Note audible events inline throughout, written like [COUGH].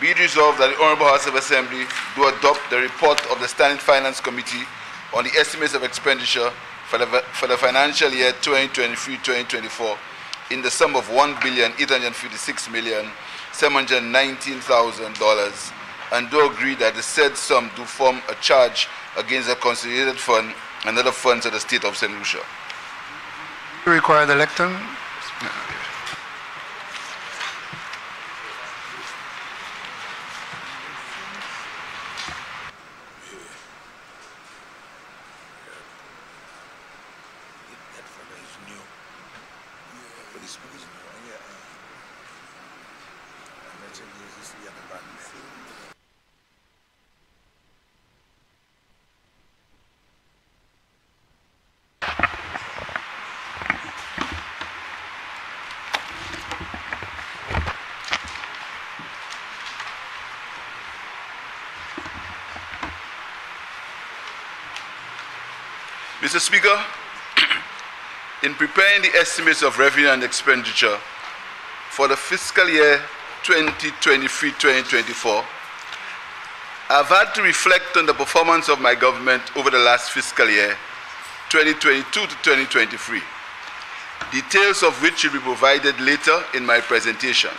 Be it resolved that the Honorable House of Assembly do adopt the report of the Standing Finance Committee on the estimates of expenditure for the, for the financial year 2023-2024 in the sum of $1,856,719,000 and do agree that the said sum do form a charge against the consolidated fund and other funds of the state of St. Lucia. Require the lectern? That fella is new. Yeah, but he's, he's new. Yeah. uh, I'm not saying he's just the other man. Mr. Speaker, [CLEARS THROAT] in preparing the estimates of revenue and expenditure for the fiscal year 2023-2024, I've had to reflect on the performance of my government over the last fiscal year, 2022 to 2023, details of which will be provided later in my presentation.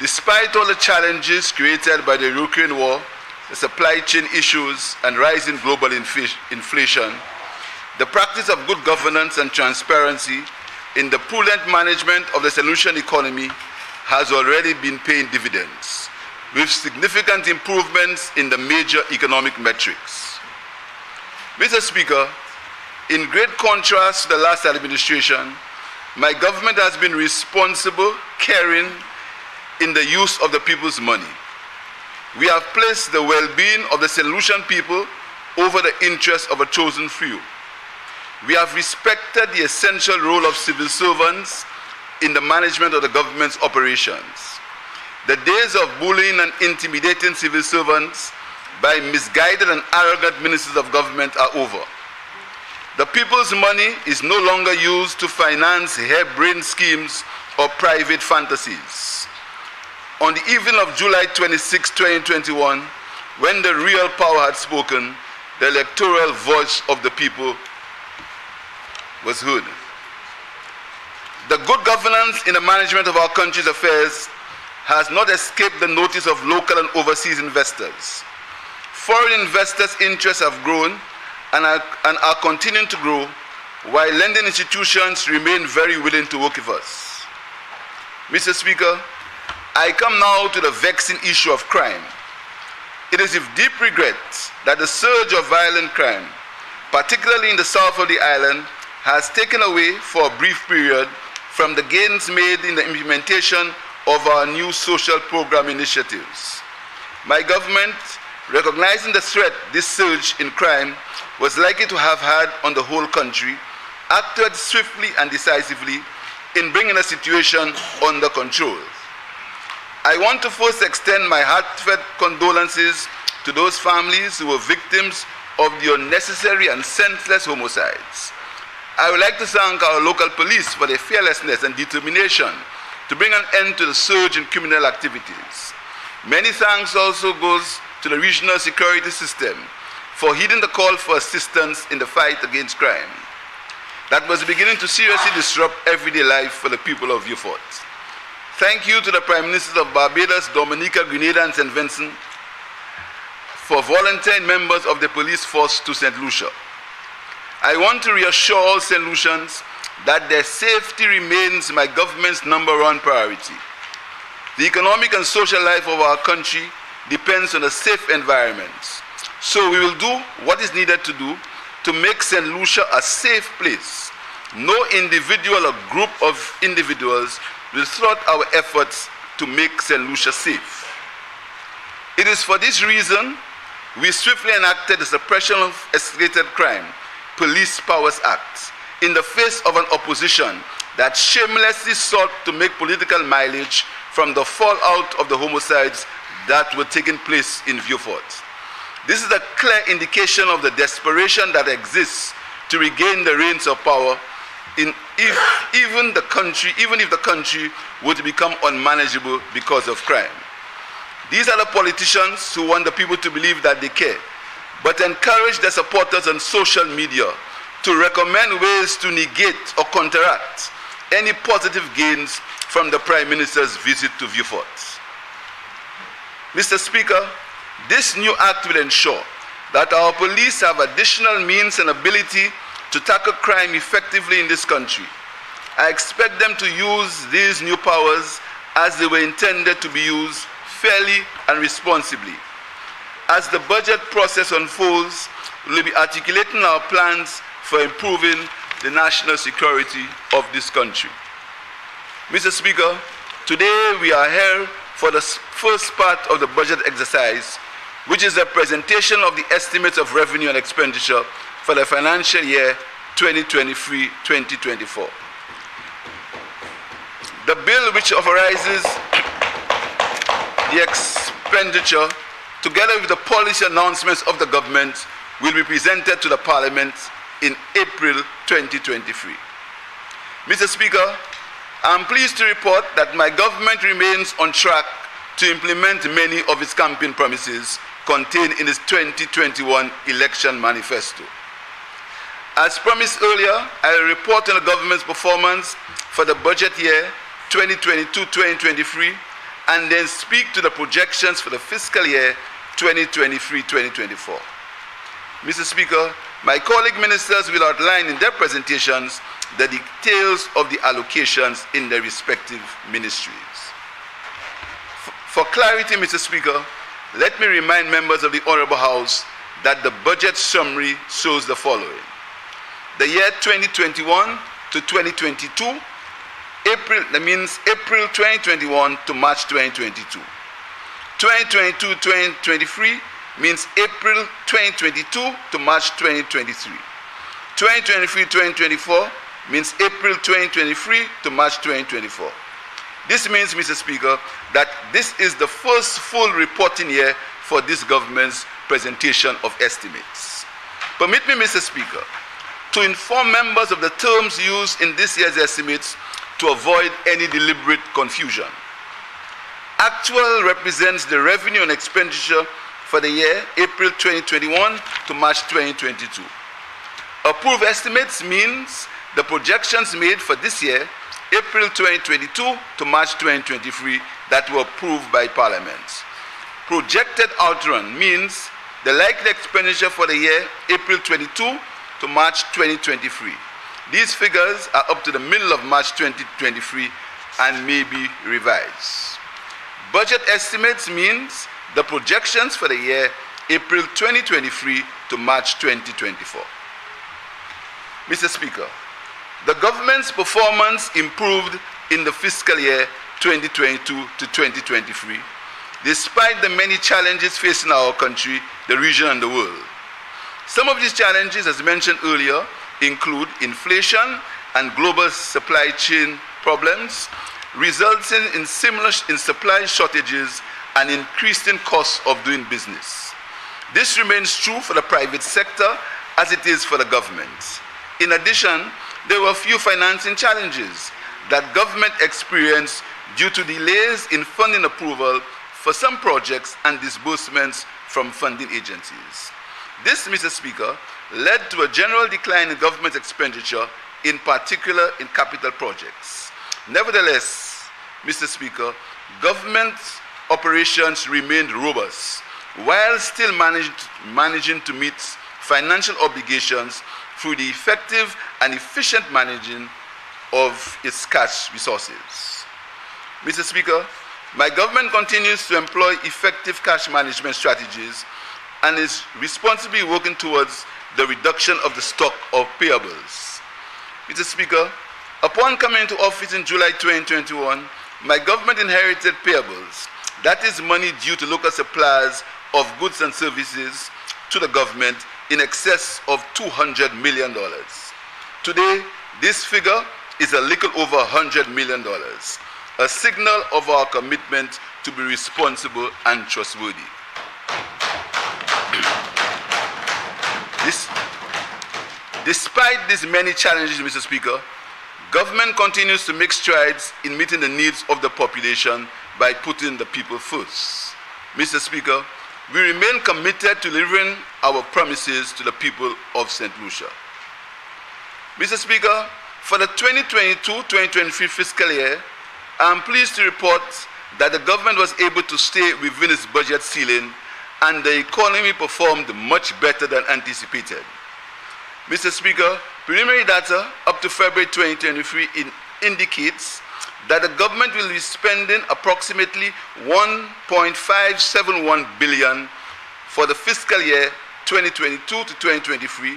Despite all the challenges created by the Ukraine war, the supply chain issues, and rising global inflation, the practice of good governance and transparency in the prudent management of the St. Lucian economy has already been paying dividends, with significant improvements in the major economic metrics. Mr. Speaker, in great contrast to the last administration, my government has been responsible, caring in the use of the people's money. We have placed the well being of the St. Lucian people over the interests of a chosen few. We have respected the essential role of civil servants in the management of the government's operations. The days of bullying and intimidating civil servants by misguided and arrogant ministers of government are over. The people's money is no longer used to finance harebrained schemes or private fantasies. On the evening of July 26, 2021, when the real power had spoken, the electoral voice of the people was heard. The good governance in the management of our country's affairs has not escaped the notice of local and overseas investors. Foreign investors' interests have grown and are, and are continuing to grow, while lending institutions remain very willing to work with us. Mr. Speaker, I come now to the vexing issue of crime. It is with deep regret that the surge of violent crime, particularly in the south of the island, has taken away for a brief period from the gains made in the implementation of our new social program initiatives. My government, recognizing the threat this surge in crime was likely to have had on the whole country, acted swiftly and decisively in bringing the situation under control. I want to first extend my heartfelt condolences to those families who were victims of the unnecessary and senseless homicides. I would like to thank our local police for their fearlessness and determination to bring an end to the surge in criminal activities. Many thanks also goes to the regional security system for heeding the call for assistance in the fight against crime that was beginning to seriously disrupt everyday life for the people of Vieux Fort. Thank you to the Prime Ministers of Barbados, Dominica, Grenada, and St. Vincent for volunteering members of the police force to St. Lucia. I want to reassure all St. Lucians that their safety remains my government's number one priority. The economic and social life of our country depends on a safe environment. So we will do what is needed to do to make St. Lucia a safe place. No individual or group of individuals will thwart our efforts to make St. Lucia safe. It is for this reason we swiftly enacted the Suppression of Escalated Crime Police Powers Act in the face of an opposition that shamelessly sought to make political mileage from the fallout of the homicides that were taking place in Vieux Fort. This is a clear indication of the desperation that exists to regain the reins of power in if even the country, even if the country to become unmanageable because of crime. These are the politicians who want the people to believe that they care, but encourage their supporters on social media to recommend ways to negate or counteract any positive gains from the Prime Minister's visit to Vieux Fort. Mr. Speaker, this new act will ensure that our police have additional means and ability to tackle crime effectively in this country. I expect them to use these new powers as they were intended to be used fairly and responsibly. As the budget process unfolds, we will be articulating our plans for improving the national security of this country. Mr. Speaker, today we are here for the first part of the budget exercise, which is a presentation of the estimates of revenue and expenditure for the financial year 2023-2024. The bill which authorizes the expenditure, together with the policy announcements of the government, will be presented to the Parliament in April 2023. Mr. Speaker, I'm pleased to report that my government remains on track to implement many of its campaign promises contained in its 2021 election manifesto. As promised earlier, I will report on the government's performance for the budget year 2022-2023 and then speak to the projections for the fiscal year 2023-2024. Mr. Speaker, my colleague ministers will outline in their presentations the details of the allocations in their respective ministries. For clarity, Mr. Speaker, let me remind members of the Honorable House that the budget summary shows the following. The year 2021 to 2022, April, that means April 2021 to March 2022. 2022-2023 means April 2022 to March 2023. 2023-2024 means April 2023 to March 2024. This means, Mr. Speaker, that this is the first full reporting year for this government's presentation of estimates. Permit me, Mr. Speaker, to inform members of the terms used in this year's estimates to avoid any deliberate confusion. Actual represents the revenue and expenditure for the year April 2021 to March 2022. Approved estimates means the projections made for this year, April 2022 to March 2023, that were approved by Parliament. Projected outrun means the likely expenditure for the year April 22 to March 2023. These figures are up to the middle of March 2023 and may be revised. Budget estimates means the projections for the year April 2023 to March 2024. Mr. Speaker, the government's performance improved in the fiscal year 2022 to 2023, despite the many challenges facing our country, the region, and the world. Some of these challenges, as mentioned earlier, include inflation and global supply chain problems, resulting in similar in supply shortages and increasing costs of doing business. This remains true for the private sector as it is for the government. In addition, there were a few financing challenges that government experienced due to delays in funding approval for some projects and disbursements from funding agencies. This, Mr. Speaker, led to a general decline in government expenditure, in particular in capital projects. Nevertheless, Mr. Speaker, government operations remained robust while still managed, managing to meet financial obligations through the effective and efficient managing of its cash resources. Mr. Speaker, my government continues to employ effective cash management strategies and is responsibly working towards the reduction of the stock of payables. Mr. Speaker, upon coming into office in July 2021, my government inherited payables that is money due to local suppliers of goods and services to the government in excess of $200 million. Today, this figure is a little over $100 million, a signal of our commitment to be responsible and trustworthy. This, despite these many challenges, Mr. Speaker, government continues to make strides in meeting the needs of the population by putting the people first. Mr. Speaker, we remain committed to delivering our promises to the people of St. Lucia. Mr. Speaker, for the 2022-2023 fiscal year, I am pleased to report that the government was able to stay within its budget ceiling and the economy performed much better than anticipated. Mr. Speaker, preliminary data up to February 2023 in, indicates that the government will be spending approximately 1.571 billion for the fiscal year 2022 to 2023,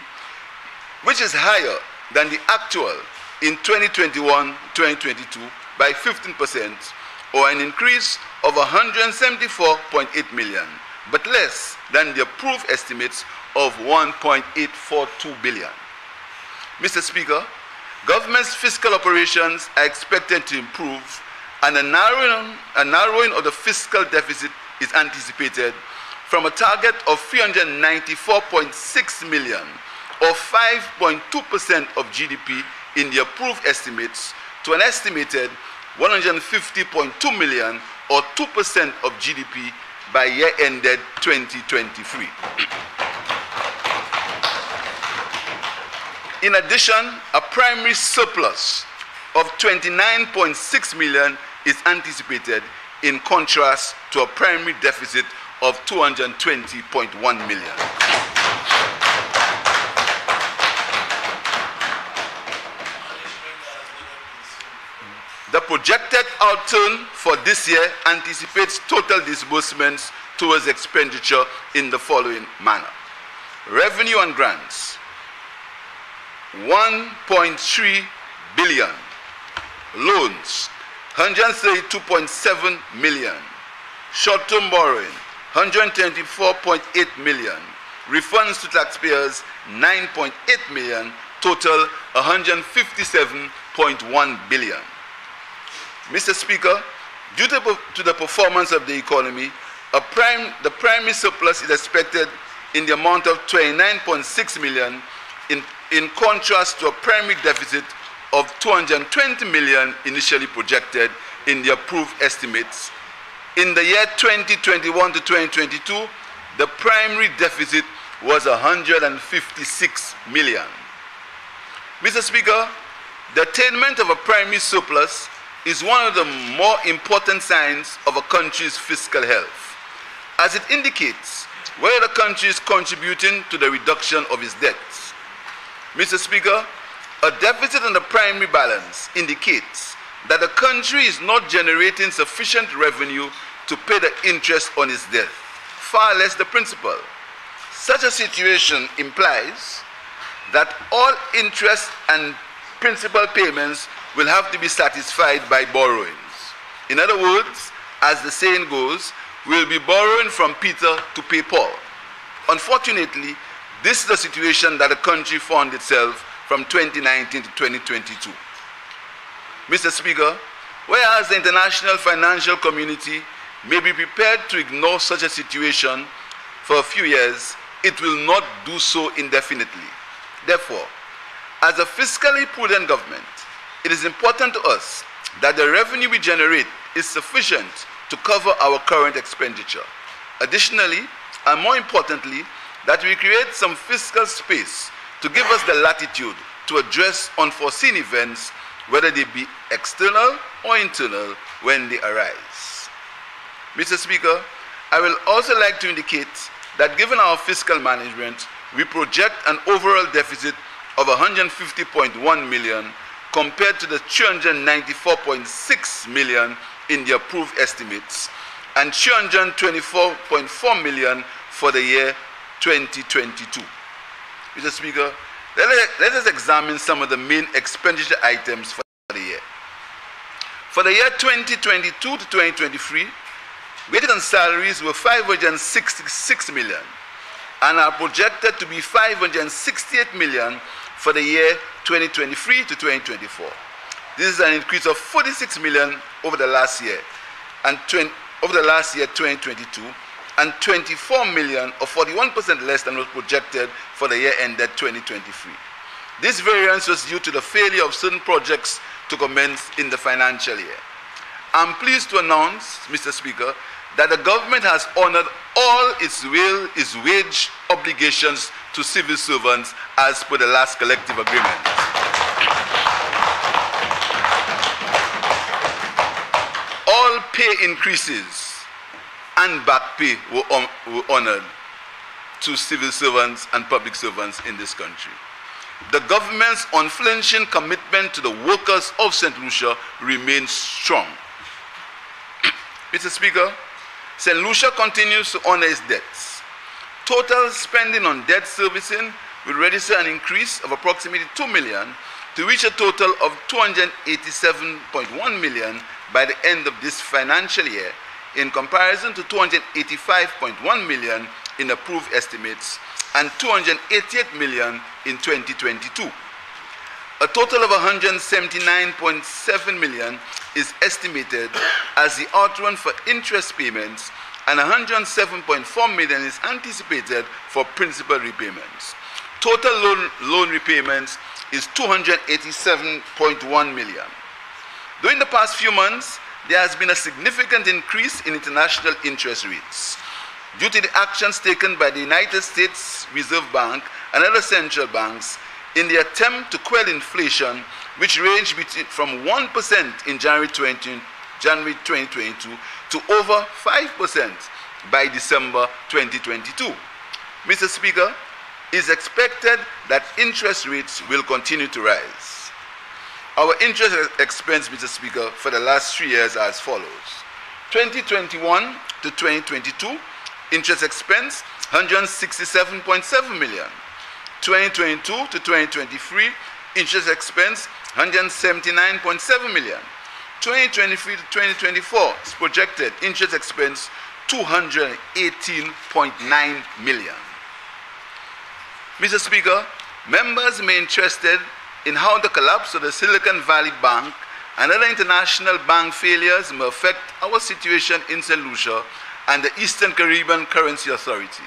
which is higher than the actual in 2021-2022 by 15% or an increase of 174.8 million, but less than the approved estimates of 1.842 billion. Mr. Speaker, government's fiscal operations are expected to improve and a narrowing, a narrowing of the fiscal deficit is anticipated from a target of 394.6 million or 5.2% of GDP in the approved estimates to an estimated 150.2 million or 2% of GDP by year ended 2023. In addition, a primary surplus of 29.6 million is anticipated in contrast to a primary deficit of 220.1 million. The projected outturn for this year anticipates total disbursements towards expenditure in the following manner. Revenue and grants 1.3 billion. Loans 132.7 million. Short-term borrowing 124.8 million. Refunds to taxpayers 9.8 million. Total 157.1 billion. Mr. Speaker, due to, to the performance of the economy, prime, the primary surplus is expected in the amount of 29.6 million in, in contrast to a primary deficit of 220 million initially projected in the approved estimates. In the year 2021 to 2022, the primary deficit was 156 million. Mr. Speaker, the attainment of a primary surplus is one of the more important signs of a country's fiscal health, as it indicates whether the country is contributing to the reduction of its debts. Mr. Speaker, a deficit in the primary balance indicates that the country is not generating sufficient revenue to pay the interest on its debt, far less the principal. Such a situation implies that all interest and principal payments will have to be satisfied by borrowings. In other words, as the saying goes, we'll be borrowing from Peter to pay Paul. Unfortunately, this is the situation that the country found itself from 2019 to 2022. Mr. Speaker, whereas the international financial community may be prepared to ignore such a situation for a few years, it will not do so indefinitely. Therefore, as a fiscally prudent government, it is important to us that the revenue we generate is sufficient to cover our current expenditure. Additionally, and more importantly, that we create some fiscal space to give us the latitude to address unforeseen events, whether they be external or internal, when they arise. Mr. Speaker, I will also like to indicate that given our fiscal management, we project an overall deficit of 150.1 million compared to the 294.6 million in the approved estimates and 224.4 million for the year 2022. Mr. Speaker, let us examine some of the main expenditure items for the year. For the year 2022 to 2023, wages and salaries were 566 million and are projected to be 568 million for the year 2023 to 2024. This is an increase of 46 million over the last year and 20, over the last year 2022 and 24 million or 41% less than was projected for the year ended 2023. This variance was due to the failure of certain projects to commence in the financial year. I'm pleased to announce, Mr. Speaker, that the government has honored all its, will, its wage obligations to civil servants as per the last collective agreement. All pay increases and back pay were, hon- were honored to civil servants and public servants in this country. The government's unflinching commitment to the workers of St. Lucia remains strong. Mr. Speaker, St. Lucia continues to honor its debts. Total spending on debt servicing will register an increase of approximately 2 million to reach a total of 287.1 million by the end of this financial year in comparison to 285.1 million in approved estimates and 288 million in 2022. A total of 179.7 million is estimated as the outrun for interest payments and 107.4 million is anticipated for principal repayments. Total loan, loan repayments is 287.1 million. During the past few months, there has been a significant increase in international interest rates due to the actions taken by the United States Reserve Bank and other central banks in the attempt to quell inflation, which ranged between, from 1% in January, 20, January 2022 to over 5% by December 2022. Mr. Speaker, it is expected that interest rates will continue to rise. Our interest expense, Mr. Speaker, for the last three years are as follows 2021 to 2022, interest expense 167.7 million. 2022 to 2023, interest expense 179.7 million. 2023 to 2024 is projected interest expense 218.9 million. Mr. Speaker, members may be interested in how the collapse of the Silicon Valley Bank and other international bank failures may affect our situation in St. Lucia and the Eastern Caribbean Currency Authority.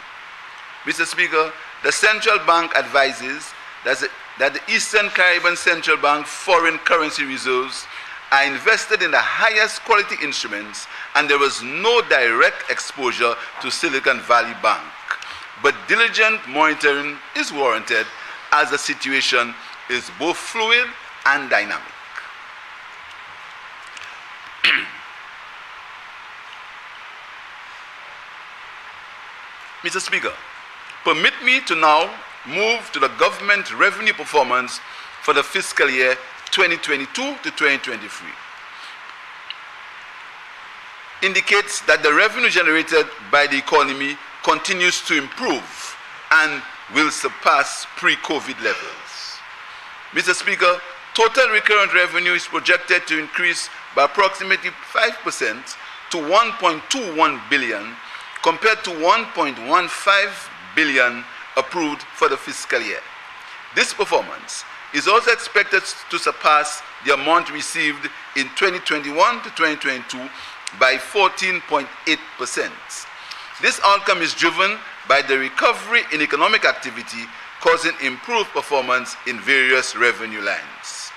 Mr. Speaker, the central bank advises that the, that the Eastern Caribbean Central Bank foreign currency reserves are invested in the highest quality instruments and there was no direct exposure to Silicon Valley Bank. But diligent monitoring is warranted as the situation is both fluid and dynamic. [CLEARS THROAT] Mr. Speaker, permit me to now move to the government revenue performance for the fiscal year 2022 to 2023. Indicates that the revenue generated by the economy continues to improve and will surpass pre COVID levels. Mr. Speaker, total recurrent revenue is projected to increase by approximately 5% to 1.21 billion compared to 1.15 billion approved for the fiscal year. This performance is also expected to surpass the amount received in 2021 to 2022 by 14.8%. This outcome is driven by the recovery in economic activity causing improved performance in various revenue lines.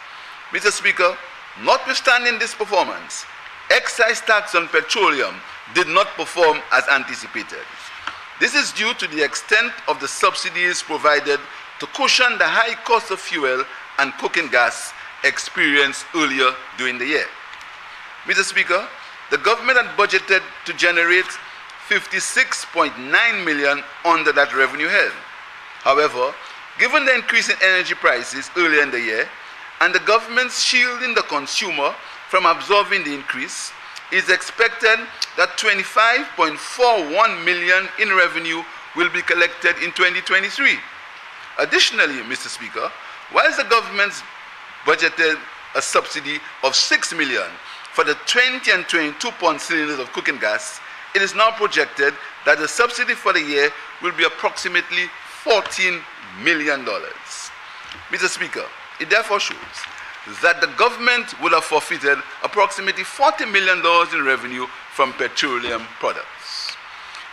Mr. Speaker, notwithstanding this performance, excise tax on petroleum did not perform as anticipated. This is due to the extent of the subsidies provided to cushion the high cost of fuel and cooking gas experienced earlier during the year. Mr. Speaker, the government had budgeted to generate 56.9 million under that revenue head. However, given the increase in energy prices earlier in the year and the government's shielding the consumer from absorbing the increase, it is expected that 25.41 million in revenue will be collected in 2023. Additionally, Mr. Speaker, whilst the government's budgeted a subsidy of 6 million for the 20 and 22 pound cylinders of cooking gas, it is now projected that the subsidy for the year will be approximately 14 million dollars. Mr. Speaker, it therefore shows that the government will have forfeited approximately $40 million in revenue from petroleum products.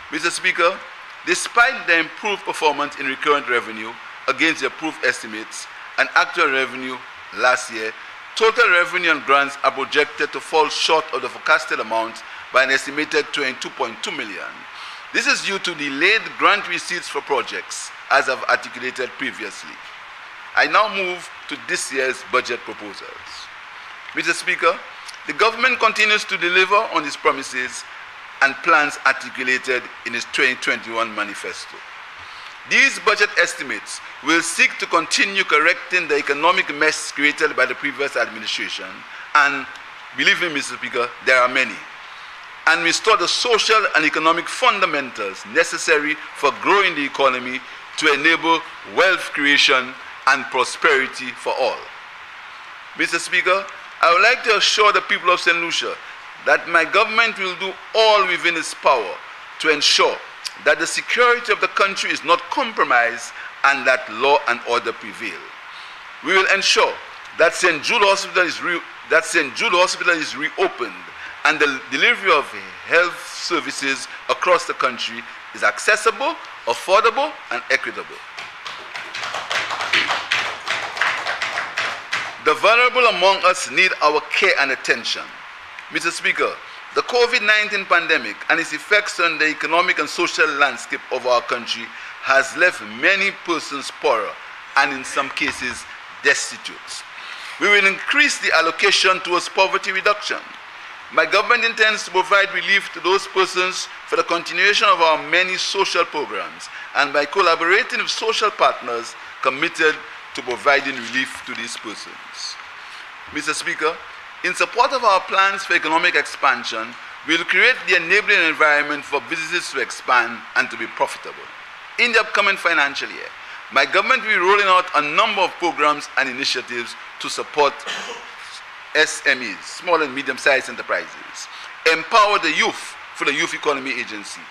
Mr. Speaker, despite the improved performance in recurrent revenue against the approved estimates and actual revenue last year, total revenue and grants are projected to fall short of the forecasted amount by an estimated 22.2 million. This is due to delayed grant receipts for projects, as I've articulated previously. I now move to this year's budget proposals. Mr. Speaker, the government continues to deliver on its promises and plans articulated in its 2021 manifesto. These budget estimates will seek to continue correcting the economic mess created by the previous administration, and believe me, Mr. Speaker, there are many, and restore the social and economic fundamentals necessary for growing the economy to enable wealth creation and prosperity for all. Mr. Speaker, I would like to assure the people of St. Lucia that my government will do all within its power to ensure that the security of the country is not compromised and that law and order prevail. We will ensure that St. Jude Hospital is, re- that St. Jude Hospital is reopened and the delivery of health services across the country is accessible, affordable, and equitable. The vulnerable among us need our care and attention. Mr. Speaker, the COVID 19 pandemic and its effects on the economic and social landscape of our country has left many persons poorer and, in some cases, destitute. We will increase the allocation towards poverty reduction. My government intends to provide relief to those persons for the continuation of our many social programs and by collaborating with social partners committed to providing relief to these persons. Mr. Speaker, in support of our plans for economic expansion, we will create the enabling environment for businesses to expand and to be profitable. In the upcoming financial year, my government will be rolling out a number of programs and initiatives to support SMEs, small and medium sized enterprises, empower the youth for the Youth Economy Agency,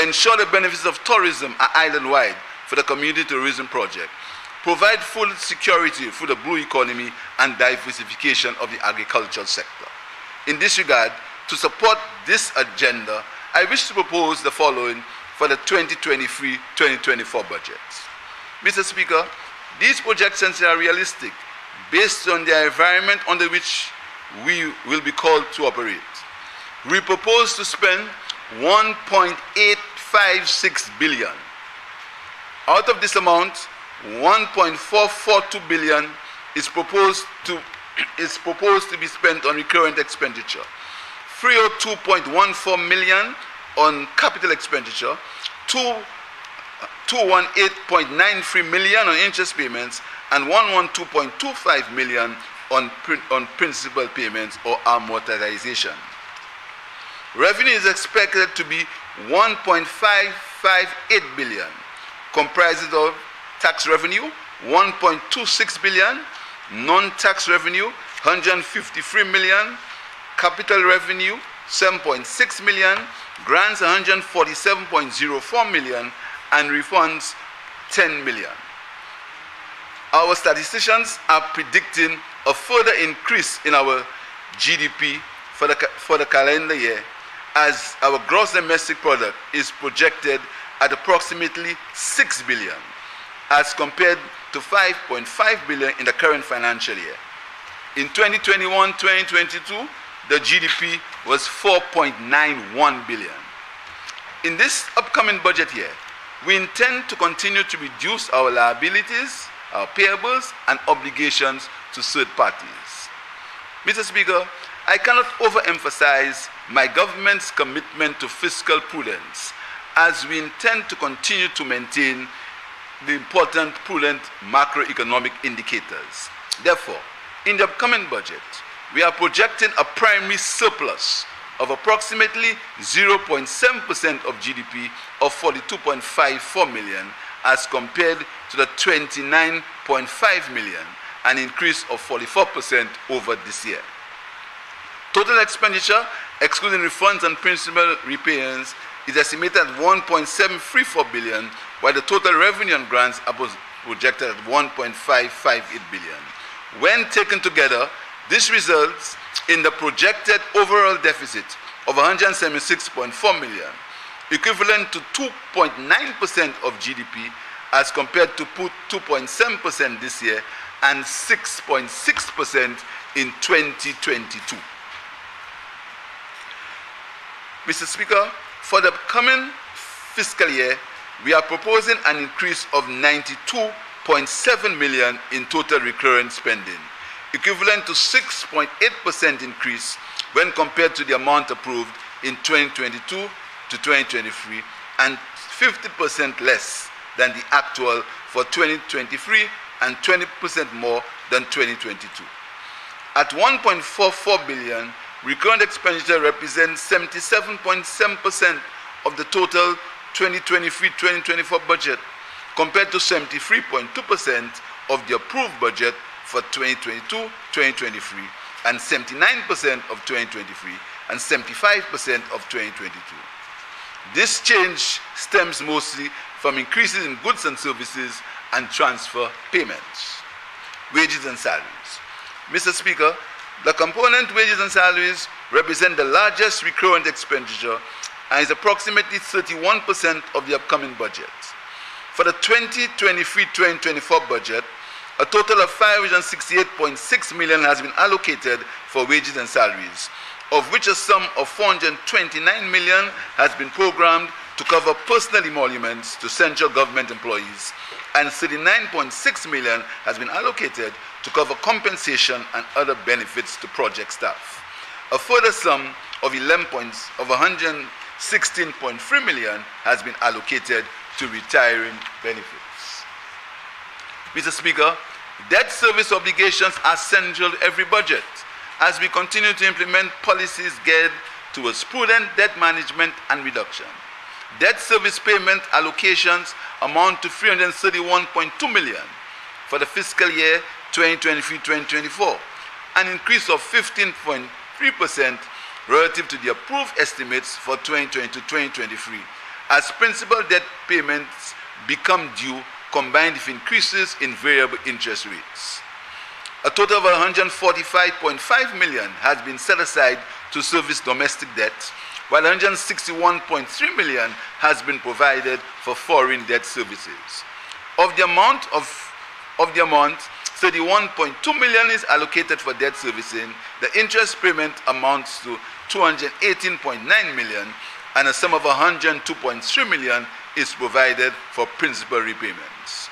ensure the benefits of tourism are island wide for the Community Tourism Project, provide full security for the blue economy and diversification of the agricultural sector. In this regard, to support this agenda, I wish to propose the following for the 2023-2024 budget. Mr. Speaker, these projections are realistic based on the environment under which we will be called to operate. We propose to spend 1.856 billion. Out of this amount, 1.442 billion is proposed to [CLEARS THROAT] is proposed to be spent on recurrent expenditure. 302.14 million on capital expenditure, 218.93 uh, million on interest payments, and 112.25 million on, on principal payments or amortization. Revenue is expected to be 1.558 billion, comprised of tax revenue 1.26 billion, non-tax revenue 153 million, capital revenue 7.6 million, grants 147.04 million, and refunds 10 million. Our statisticians are predicting a further increase in our GDP for the, for the calendar year as our gross domestic product is projected at approximately 6 billion as compared to 5.5 billion in the current financial year. In 2021-2022, the GDP was 4.91 billion. In this upcoming budget year, we intend to continue to reduce our liabilities, our payables, and obligations to third parties. Mr. Speaker, I cannot overemphasize my government's commitment to fiscal prudence as we intend to continue to maintain the important prudent macroeconomic indicators. Therefore, in the upcoming budget, we are projecting a primary surplus of approximately 0.7% of GDP of 42.54 million as compared to the 29.5 million, an increase of 44% over this year. Total expenditure, excluding refunds and principal repayments, is estimated at 1.734 billion, while the total revenue and grants are projected at 1.558 billion. When taken together, this results in the projected overall deficit of 176.4 million, equivalent to 2.9% of GDP as compared to 2.7% this year and 6.6% in 2022. Mr. Speaker, for the coming fiscal year, we are proposing an increase of 92.7 million in total recurrent spending, equivalent to 6.8% increase when compared to the amount approved in 2022 to 2023 and 50% less than the actual for 2023 and 20% more than 2022. At 1.44 billion, recurrent expenditure represents 77.7% of the total 2023-2024 budget compared to 73.2% of the approved budget for 2022-2023 and 79% of 2023 and 75% of 2022. This change stems mostly from increases in goods and services and transfer payments, wages and salaries. Mr. Speaker, the component wages and salaries represent the largest recurrent expenditure and is approximately 31% of the upcoming budget. For the 2023-2024 budget, a total of 568.6 million has been allocated for wages and salaries, of which a sum of 429 million has been programmed to cover personal emoluments to central government employees, and 39.6 million has been allocated to cover compensation and other benefits to project staff. A further sum of 11 points of 116.3 million has been allocated to retiring benefits. Mr. Speaker, debt service obligations are central to every budget as we continue to implement policies geared towards prudent debt management and reduction. Debt service payment allocations amount to 331.2 million for the fiscal year 2023-2024, an increase of 15.3% relative to the approved estimates for 2022-2023 as principal debt payments become due combined with increases in variable interest rates. A total of 145.5 million has been set aside to service domestic debt, while 161.3 million has been provided for foreign debt services. Of the amount of, of the amount, 31.2 million is allocated for debt servicing. The interest payment amounts to 218.9 million, and a sum of 102.3 million is provided for principal repayments.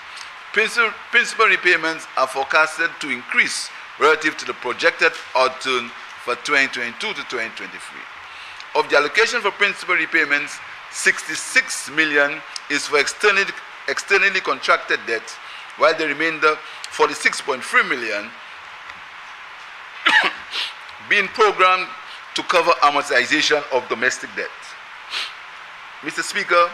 Principal, repayments are forecasted to increase relative to the projected outturn for 2022 to 2023. Of the allocation for principal repayments, 66 million is for externally, externally contracted debt, while the remainder, 46.3 million, [COUGHS] being programmed to cover amortization of domestic debt. Mr. Speaker,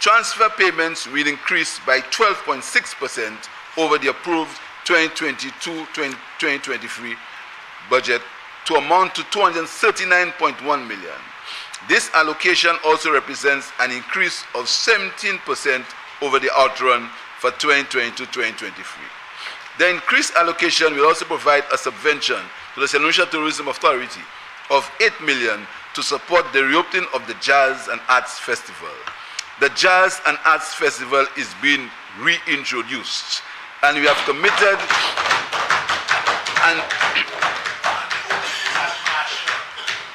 transfer payments will increase by 12.6% over the approved 2022-2023 budget to amount to 239.1 million. This allocation also represents an increase of 17% over the outrun for 2022-2023. The increased allocation will also provide a subvention to the. Lucia Tourism Authority of 8 million to support the reopening of the Jazz and Arts Festival the Jazz and Arts Festival is being reintroduced. And we have committed and,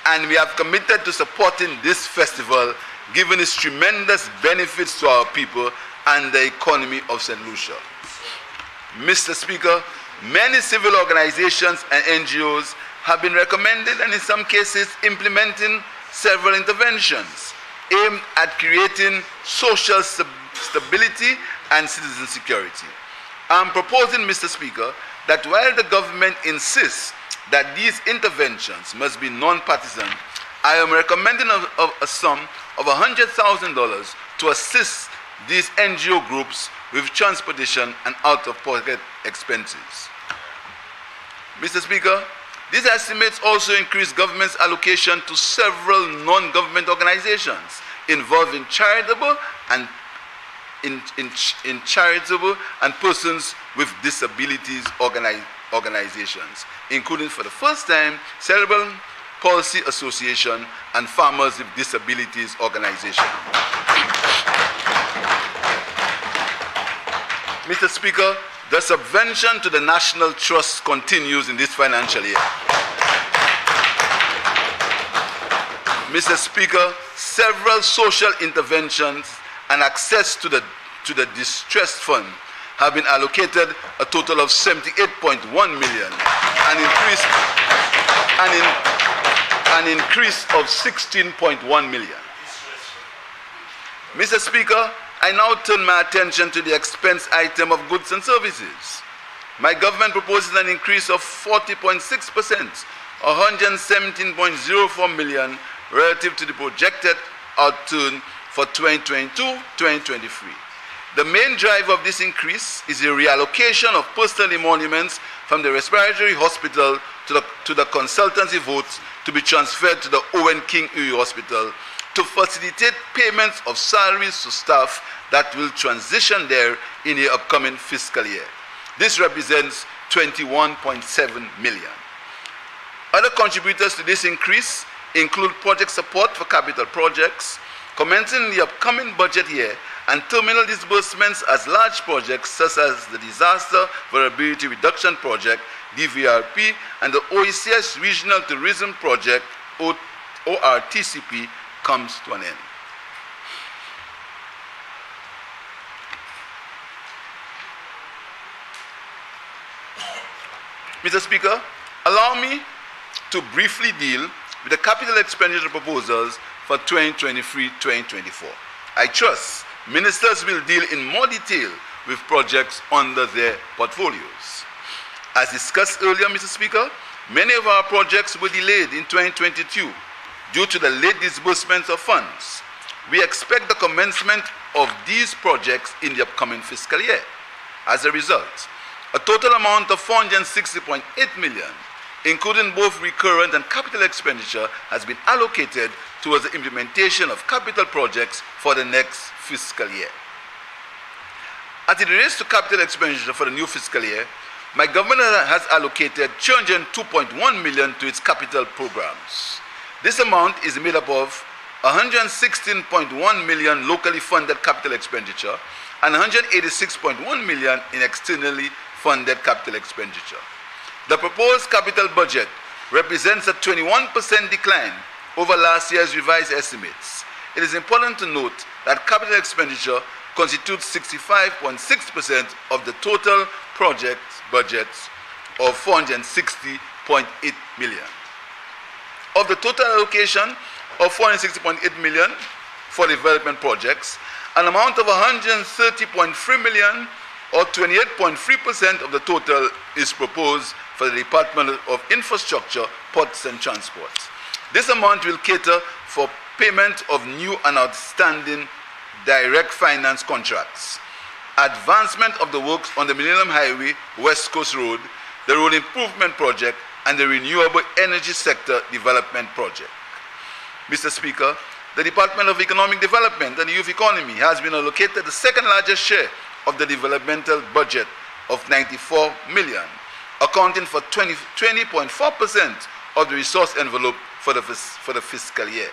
and we have committed to supporting this festival, given its tremendous benefits to our people and the economy of St. Lucia. Mr. Speaker, many civil organizations and NGOs have been recommended and in some cases implementing several interventions aimed at creating social stability and citizen security. I'm proposing, Mr. Speaker, that while the government insists that these interventions must be non-partisan, I am recommending a, a, a sum of $100,000 to assist these NGO groups with transportation and out-of-pocket expenses. Mr. Speaker, these estimates also increase government's allocation to several non-government organizations involving charitable and in, in, in charitable and persons with disabilities organi organizations, including for the first time Cerebral Palsy Association and Farmers with Disabilities Organization. Mr. Speaker, The subvention to the National Trust continues in this financial year. Mr. Speaker, several social interventions and access to the, to the distress fund have been allocated a total of 78.1 million, an increase, an, in, an increase of 16.1 million. Mr. Speaker, I now turn my attention to the expense item of goods and services. My government proposes an increase of 40.6%, 117.04 million relative to the projected outturn for 2022-2023. The main driver of this increase is the reallocation of personal emoluments from the respiratory hospital to the, to the consultancy votes to be transferred to the Owen King EU Hospital to facilitate payments of salaries to staff that will transition there in the upcoming fiscal year. This represents 21.7 million. Other contributors to this increase include project support for capital projects, commencing in the upcoming budget year, and terminal disbursements as large projects such as the Disaster Vulnerability Reduction Project, DVRP, and the OECS Regional Tourism Project, ORTCP, comes to an end. Mr. Speaker, allow me to briefly deal with the capital expenditure proposals for 2023-2024. I trust ministers will deal in more detail with projects under their portfolios. As discussed earlier, Mr. Speaker, many of our projects were delayed in 2022 due to the late disbursement of funds. We expect the commencement of these projects in the upcoming fiscal year. As a result, a total amount of 460.8 million, including both recurrent and capital expenditure, has been allocated towards the implementation of capital projects for the next fiscal year. As it relates to capital expenditure for the new fiscal year, my government has allocated 202.1 million to its capital programs. This amount is made up of 116.1 million locally funded capital expenditure and 186.1 million in externally funded capital expenditure. The proposed capital budget represents a 21% decline over last year's revised estimates. It is important to note that capital expenditure constitutes 65.6% of the total project budget of 460.8 million. Of the total allocation of 460.8 million for development projects, an amount of 130.3 million or 28.3% of the total is proposed for the Department of Infrastructure, Ports and Transport. This amount will cater for payment of new and outstanding direct finance contracts, advancement of the works on the Millennium Highway West Coast Road, the road improvement project, and the renewable energy sector development project. Mr. Speaker, the Department of Economic Development and the Youth Economy has been allocated the second largest share of the developmental budget of 94 million, accounting for 20.4% of the resource envelope for the, for the fiscal year.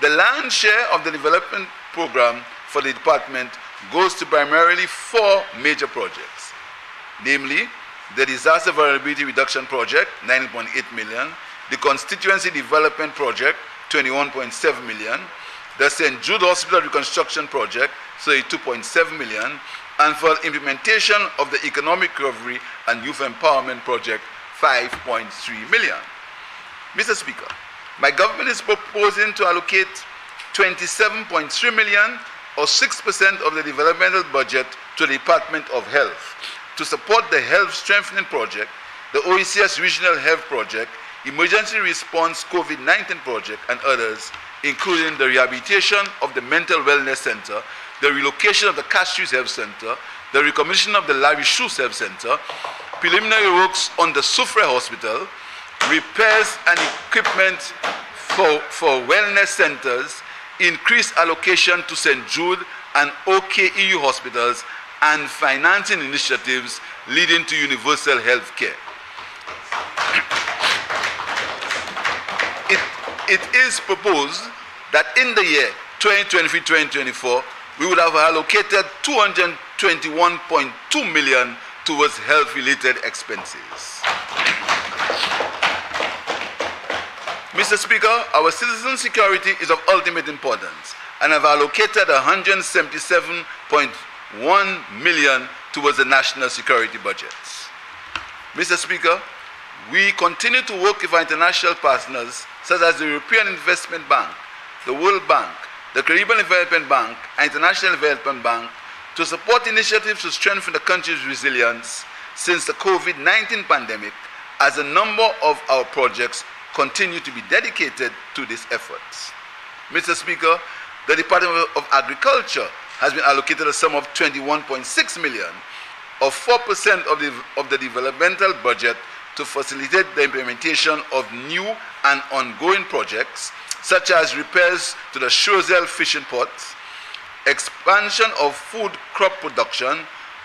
The land share of the development program for the department goes to primarily four major projects, namely the Disaster Vulnerability Reduction Project, 9.8 million, the Constituency Development Project, 21.7 million, the St. Jude Hospital Reconstruction Project, 32.7 million, and for implementation of the Economic Recovery and Youth Empowerment Project, 5.3 million. Mr. Speaker, my government is proposing to allocate 27.3 million or 6% of the developmental budget to the Department of Health to support the Health Strengthening Project, the OECS Regional Health Project, Emergency Response COVID-19 Project, and others, including the rehabilitation of the Mental Wellness Center, the relocation of the Castries Health Center, the recommission of the Larry Shoes Health Center, preliminary works on the Soufriere Hospital, repairs and equipment for, for wellness centers, increased allocation to St. Jude and OKEU hospitals, and financing initiatives leading to universal health care. it, it is proposed that in the year 2023-2024, we would have allocated 221.2 million towards health-related expenses. Mr. Speaker, our citizen security is of ultimate importance and have allocated 177.1 million towards the national security budgets. Mr. Speaker, we continue to work with our international partners such as the European Investment Bank, the World Bank, the Caribbean Development Bank, and International Development Bank to support initiatives to strengthen the country's resilience since the COVID-19 pandemic as a number of our projects continue to be dedicated to these efforts. Mr. Speaker, the Department of Agriculture has been allocated a sum of 21.6 million, or 4% of the, of the developmental budget to facilitate the implementation of new and ongoing projects such as repairs to the Choiseul fishing ports, expansion of food crop production,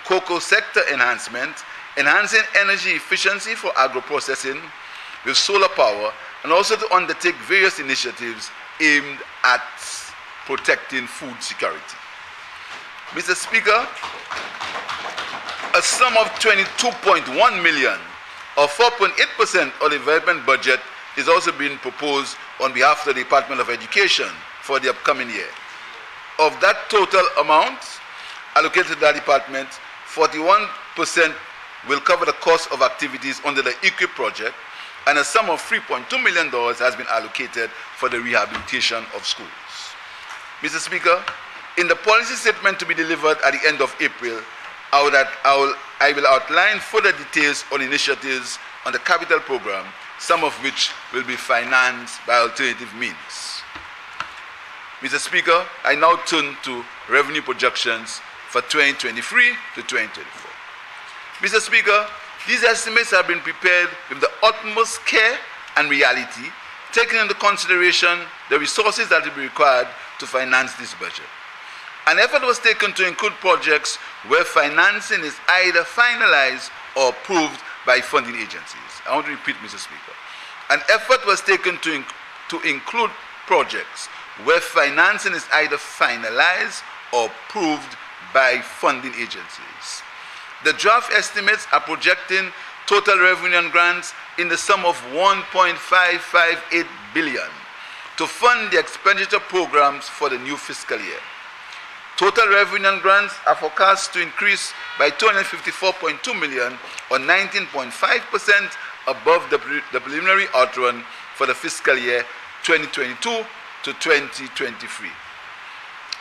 cocoa sector enhancement, enhancing energy efficiency for agro-processing with solar power, and also to undertake various initiatives aimed at protecting food security. Mr. Speaker, a sum of 22.1 million or 4.8% of the development budget is also being proposed on behalf of the Department of Education for the upcoming year. Of that total amount allocated to that department, 41% will cover the cost of activities under the EQUIP project, and a sum of $3.2 million has been allocated for the rehabilitation of schools. Mr. Speaker, in the policy statement to be delivered at the end of April, I, would, I, will, I will outline further details on initiatives on the capital program, some of which will be financed by alternative means. Mr. Speaker, I now turn to revenue projections for 2023 to 2024. Mr. Speaker, these estimates have been prepared with the utmost care and reality, taking into consideration the resources that will be required to finance this budget. An effort was taken to include projects where financing is either finalized or approved by funding agencies. I want to repeat, Mr. Speaker. An effort was taken to, inc to include projects where financing is either finalized or approved by funding agencies. The draft estimates are projecting total revenue and grants in the sum of 1.558 billion to fund the expenditure programs for the new fiscal year. Total revenue and grants are forecast to increase by 254.2 million or 19.5% above the, the preliminary outrun for the fiscal year 2022 to 2023.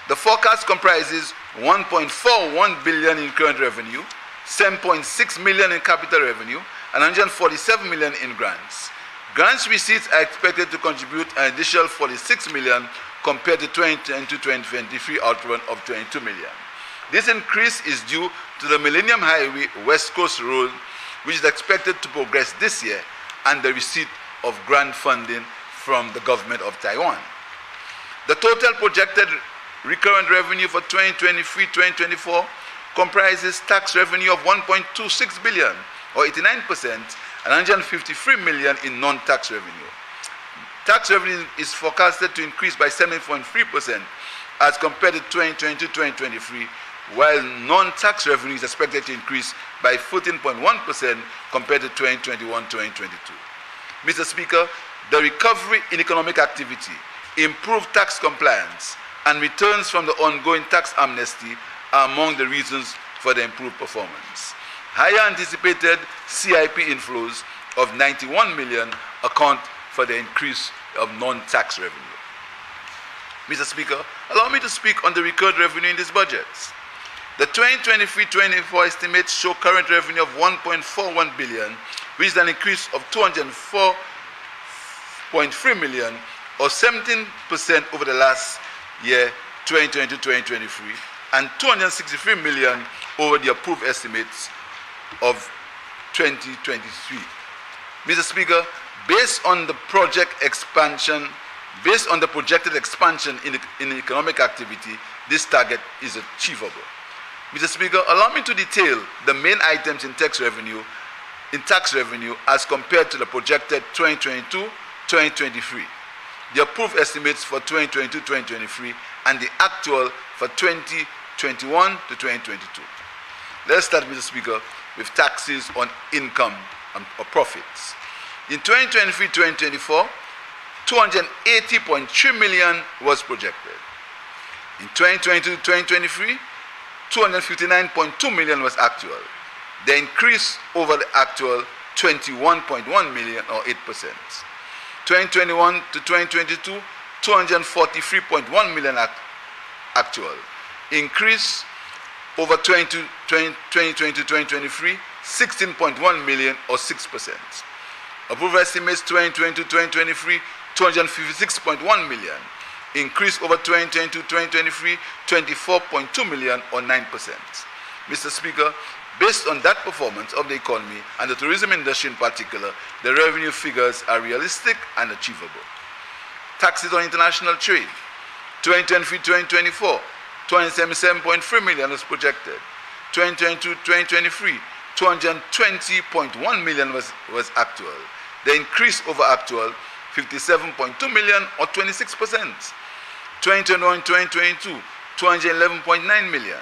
The forecast comprises 1.41 billion in current revenue, 7.6 million in capital revenue, and 147 million in grants. Grants receipts are expected to contribute an additional 46 million compared to 2022-2023 outrun of 22 million. This increase is due to the Millennium Highway West Coast Road, which is expected to progress this year, and the receipt of grant funding from the government of Taiwan. The total projected recurrent revenue for 2023-2024 comprises tax revenue of 1.26 billion, or 89%, and 153 million in non-tax revenue. Tax revenue is forecasted to increase by 7.3% as compared to 2022-2023, while non-tax revenue is expected to increase by 14.1% compared to 2021-2022. Mr. Speaker, the recovery in economic activity, improved tax compliance, and returns from the ongoing tax amnesty are among the reasons for the improved performance. Higher anticipated CIP inflows of 91 million account for the increase of non-tax revenue. Mr. Speaker, allow me to speak on the recurred revenue in this budget. The 2023-24 estimates show current revenue of 1.41 billion, which is an increase of 204.3 million or 17% over the last year 2022-2023 and 263 million over the approved estimates of 2023. Mr. Speaker, based on the project expansion, based on the projected expansion in, in economic activity, this target is achievable. Mr. Speaker, allow me to detail the main items in tax revenue, in tax revenue as compared to the projected 2022-2023, the approved estimates for 2022-2023, and the actual for 2021 to 2022. Let's start, Mr. Speaker, with taxes on income and, or profits. In 2023-2024, 280.3 million was projected. In 2022-2023, 259.2 million was actual. The increase over the actual 21.1 million or 8%. 2021 to 2022, 243.1 million act- actual. Increase over 20 2020 to 2023, 16.1 million or 6%. Approved estimates 2020 to 2023, 256.1 million. Increase over 2020 to 2023, 24.2 million or 9%. Mr. Speaker, based on that performance of the economy and the tourism industry in particular, the revenue figures are realistic and achievable. Taxes on international trade, 2023-2024, 277.3 million was projected. 2022-2023, 220.1 million was, was actual. The increase over actual, uh, 57.2 million or 26%. 2021-2022, 211.9 million.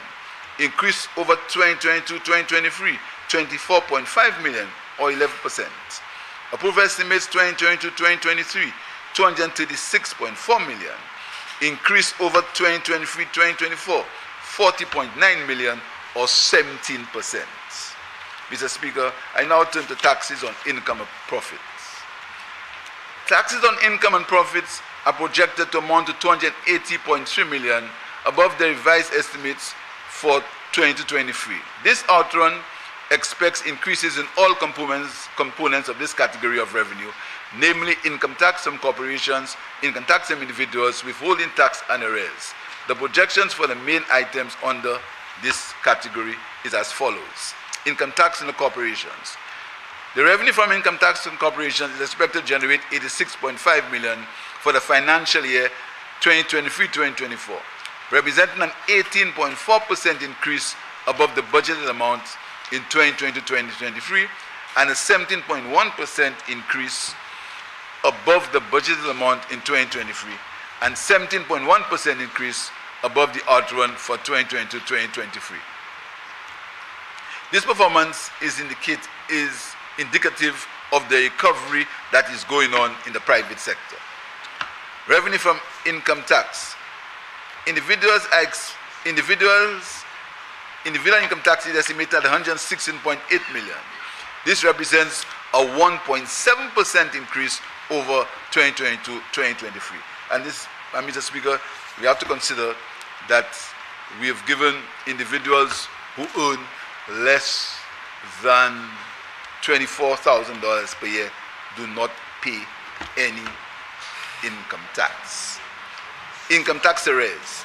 Increase over 2022-2023, 24.5 million or 11%. Approved estimates 2022-2023, 236.4 million. Increase over 2023-2024, 40.9 million or 17%. Mr. Speaker, I now turn to taxes on income and profits. Taxes on income and profits are projected to amount to 280.3 million above the revised estimates for 2023. This outrun expects increases in all components, components of this category of revenue, namely income tax from corporations, income tax from individuals, withholding tax and arrears. The projections for the main items under this category is as follows. Income tax in the corporations. The revenue from income tax from corporations is expected to generate 86.5 million for the financial year 2023-2024, representing an 18.4% increase above the budgeted amount in 2020-2023 and a 17.1% increase above the budgeted amount in 2023 and 17.1% increase above the outrun for 2022-2023. This performance is, indicate, is indicative of the recovery that is going on in the private sector. Revenue from income tax. Individuals, individuals, individual income tax is estimated at 116.8 million. This represents a 1.7% increase over 2022-2023. And this, Mr. Speaker, we have to consider that we have given individuals who earn less than $24,000 per year do not pay any income tax. Income tax arrears.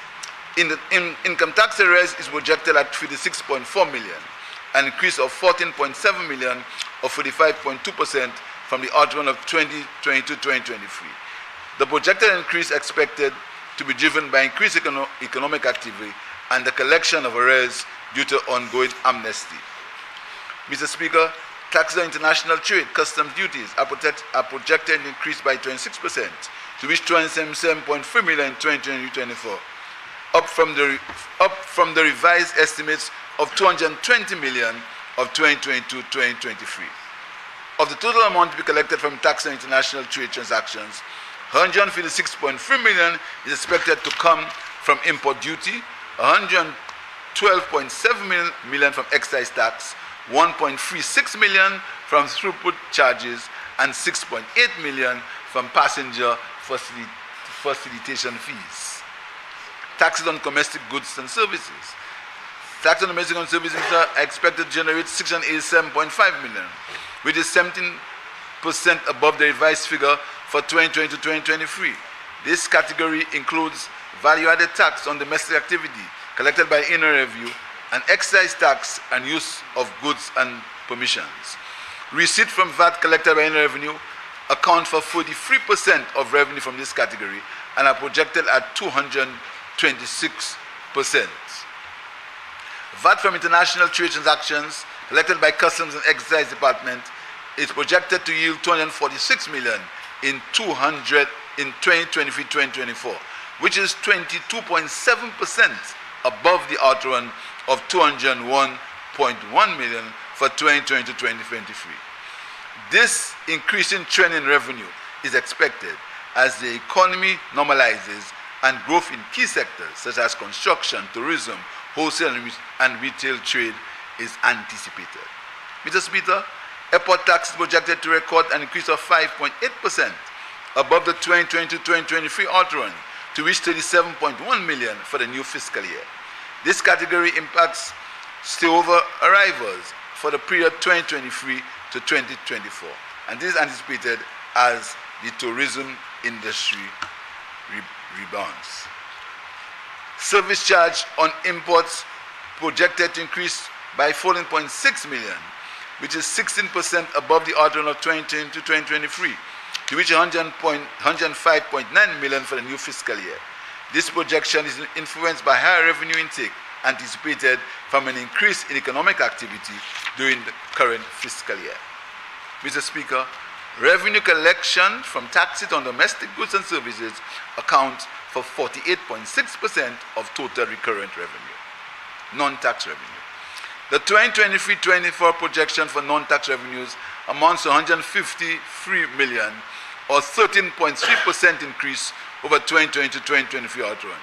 In the, in, income tax arrears is projected at 56.4 million, an increase of 14.7 million or 45.2% from the outrun of 2022-2023. The projected increase expected to be driven by increased econo- economic activity and the collection of arrears due to ongoing amnesty. Mr. Speaker, taxes on international trade, customs duties are, protect, are projected to increase by 26% to reach 27.3 million in 2024, up from the up from the revised estimates of 220 million of 2022-2023. Of the total amount to be collected from tax on international trade transactions, 156.3 million is expected to come from import duty, 112.7 million, from excise tax, 1.36 million from throughput charges, and 6.8 million from passenger facili- facilitation fees. Taxes on domestic goods and services. Taxes on domestic goods and services are expected to generate 687.5 million, which is 17% above the revised figure for 2020 to 2023. This category includes value-added tax on domestic activity collected by Inland Revenue and excise tax and use of goods and permissions. Receipt from VAT collected by Inland Revenue account for 43% of revenue from this category and are projected at 226%. VAT from international trade transactions collected by Customs and Excise Department is projected to yield 246 million in 200 in 2023-2024, which is 22.7% above the outrun of 201.1 million for 2020 to 2023. This increasing trend in revenue is expected as the economy normalizes and growth in key sectors such as construction, tourism, wholesale and and retail trade is anticipated. Mr. Speaker, airport tax is projected to record an increase of 5.8% above the 2020-2023 outrun to reach 37.1 million for the new fiscal year. This category impacts stopover arrivals for the period 2023 to 2024, and this is anticipated as the tourism industry re- rebounds. Service charge on imports projected to increase by 14.6 million, which is 16% above the order of 2020 to 2023, to reach 100 point- 105.9 million for the new fiscal year. This projection is influenced by higher revenue intake anticipated from an increase in economic activity during the current fiscal year. Mr. Speaker, revenue collection from taxes on domestic goods and services accounts for 48.6% of total recurrent revenue, non-tax revenue. The 2023-24 projection for non-tax revenues amounts to 153 million or 13.3% increase over 2020-2023 outrun.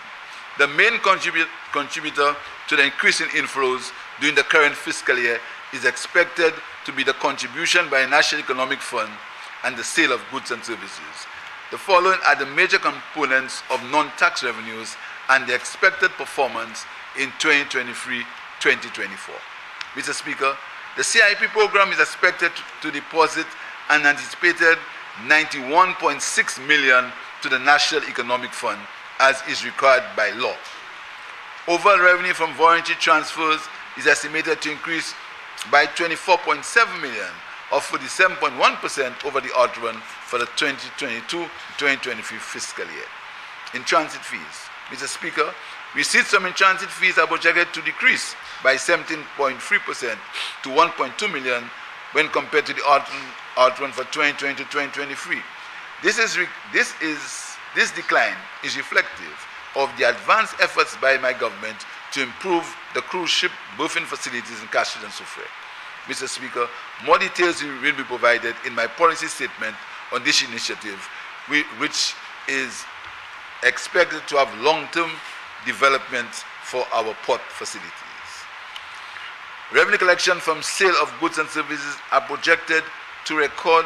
The main contribu- contributor to the increase in inflows during the current fiscal year is expected to be the contribution by the National Economic Fund and the sale of goods and services. The following are the major components of non-tax revenues and the expected performance in 2023-2024. Mr. Speaker, the CIP program is expected to deposit an anticipated 91.6 million to the National Economic Fund as is required by law. Overall revenue from voluntary transfers is estimated to increase by 24.7 million or 47.1% over the outrun for the 2022-2023 fiscal year. In transit fees, Mr. Speaker, receipts from in-transit fees are projected to decrease by 17.3% to 1.2 million when compared to the outrun for 2020-2023. This is, this is this decline is reflective of the advanced efforts by my government to improve the cruise ship berthing facilities in Castries and Soufrière. Mr. Speaker, more details will be provided in my policy statement on this initiative, which is expected to have long-term development for our port facilities. Revenue collection from sale of goods and services are projected to record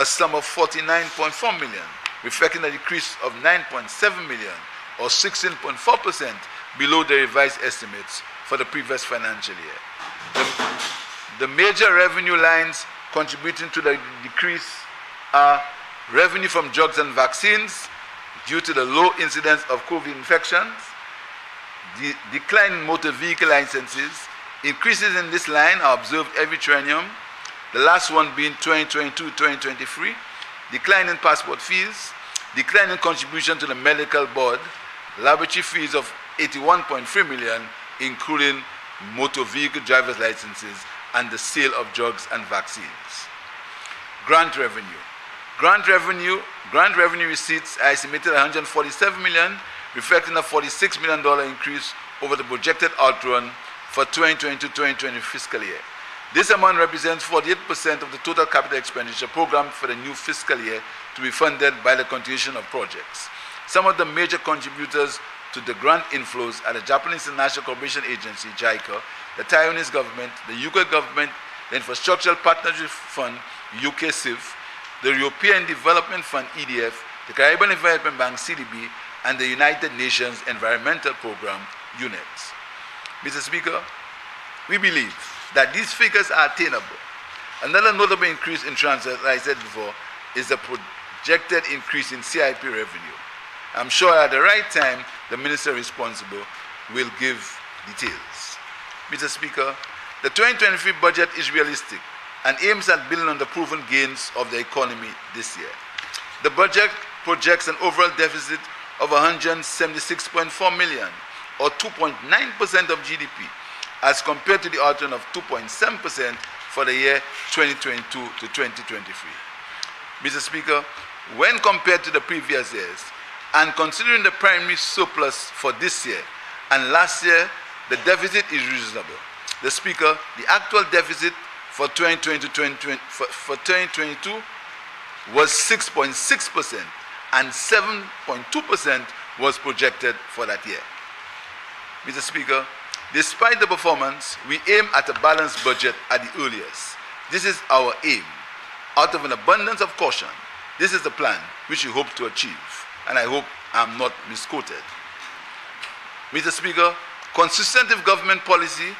a sum of 49.4 million, reflecting a decrease of 9.7 million or 16.4% below the revised estimates for the previous financial year. The, the major revenue lines contributing to the decrease are revenue from drugs and vaccines due to the low incidence of COVID infections, the decline in motor vehicle licenses, increases in this line are observed every triennium, the last one being 2022-2023, decline in passport fees, decline in contribution to the medical board, laboratory fees of 81.3 million, including motor vehicle driver's licenses and the sale of drugs and vaccines. Grant revenue. Grant revenue, grant revenue receipts are estimated at 147 million, reflecting a 46 million dollar increase over the projected outrun for 2020-2020 fiscal year. This amount represents 48% of the total capital expenditure program for the new fiscal year to be funded by the continuation of projects. Some of the major contributors to the grant inflows are the Japanese International Cooperation Agency, JICA, the Taiwanese government, the UK government, the Infrastructural Partnership Fund, UK the European Development Fund, EDF, the Caribbean Development Bank, CDB, and the United Nations Environmental Program, UNEP. Mr. Speaker, we believe that these figures are attainable. Another notable increase in transfers, as I said before, is the projected increase in CIP revenue. I'm sure at the right time, the minister responsible will give details. Mr. Speaker, the 2023 budget is realistic and aims at building on the proven gains of the economy this year. The budget projects an overall deficit of 176.4 million or 2.9% of GDP as compared to the outrun of 2.7% for the year 2022 to 2023. Mr. Speaker, when compared to the previous years, and considering the primary surplus for this year and last year, the deficit is reasonable. the Speaker, the actual deficit for 2020 2020 for, for 2022 was 6.6% and 7.2% was projected for that year. Mr. Speaker, despite the performance, we aim at a balanced budget at the earliest. This is our aim. Out of an abundance of caution, this is the plan which we hope to achieve, and I hope I'm not misquoted. Mr. Speaker, consistent with government policy,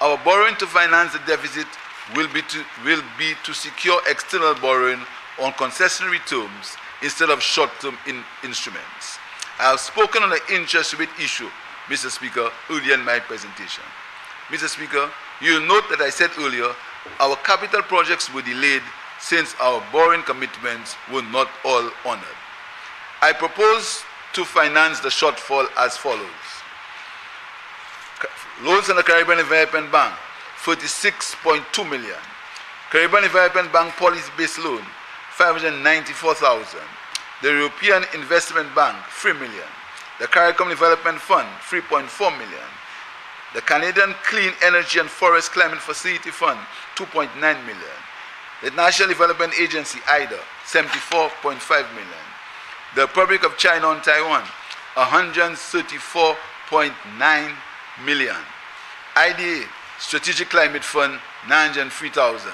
our borrowing to finance the deficit will be to, will be to secure external borrowing on concessionary terms instead of short-term in instruments. I have spoken on the interest rate issue, Mr. Speaker, earlier in my presentation. Mr. Speaker, you will note that I said earlier our capital projects were delayed since our borrowing commitments were not all honored. I propose to finance the shortfall as follows. Loans on the Caribbean Development Bank, 46.2 million. Caribbean Development Bank policy-based loan, 594,000. The European Investment Bank, 3 million. The CARICOM Development Fund, 3.4 million. The Canadian Clean Energy and Forest Climate Facility Fund, 2.9 million. The National Development Agency, IDA, 74.5 million. The Republic of China on Taiwan, 134.9 million. IDA, Strategic Climate Fund, 903,000.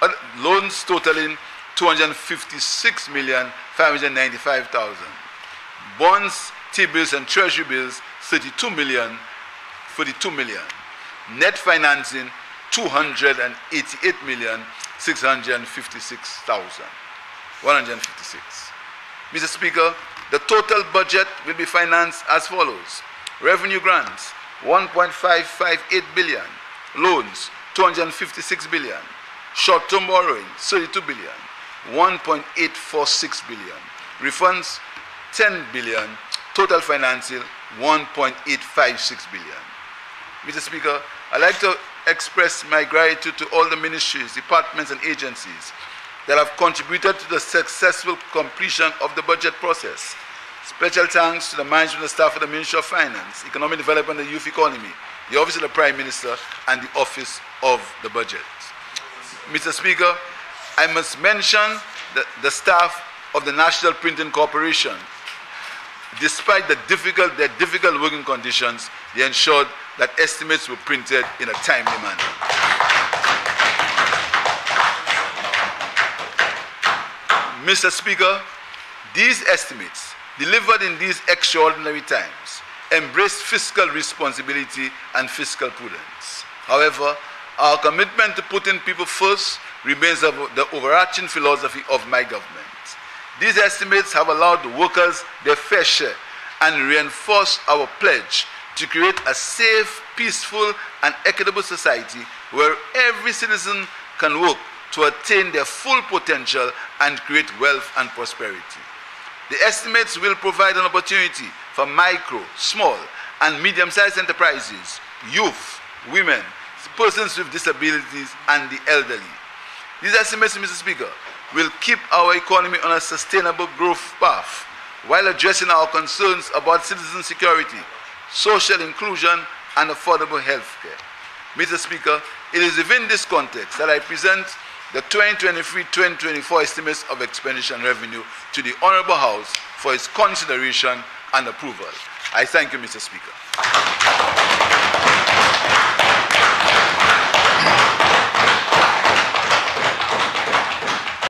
Uh, Loans totaling 256 million 595,000. Bonds, T-bills and treasury bills 32 million 42 million. Net financing 288 million 656,000. 156. Mr. Speaker, the total budget will be financed as follows. Revenue grants 1.558 billion. Loans 256 billion. Short-term borrowing 32 billion. 1.846 billion. Refunds 10 billion. Total financing 1.856 billion. Mr. Speaker, I'd like to express my gratitude to all the ministries, departments, and agencies that have contributed to the successful completion of the budget process. Special thanks to the management and staff of the Ministry of Finance, Economic Development and Youth Economy, the Office of the Prime Minister, and the Office of the Budget. Mr. Speaker, I must mention the, the staff of the National Printing Corporation. Despite the difficult, their difficult working conditions, they ensured that estimates were printed in a timely manner. Mr. Speaker, these estimates, delivered in these extraordinary times, embrace fiscal responsibility and fiscal prudence. However, our commitment to putting people first remains the overarching philosophy of my government. These estimates have allowed the workers their fair share and reinforce our pledge to create a safe, peaceful, and equitable society where every citizen can work to attain their full potential and create wealth and prosperity. The estimates will provide an opportunity for micro, small, and medium sized enterprises, youth, women, persons with disabilities, and the elderly. These estimates, Mr. Speaker, will keep our economy on a sustainable growth path while addressing our concerns about citizen security, social inclusion, and affordable health care. Mr. Speaker, it is within this context that I present the 2023-2024 estimates of expenditure and revenue to the Honorable House for its consideration and approval. I thank you, Mr. Speaker.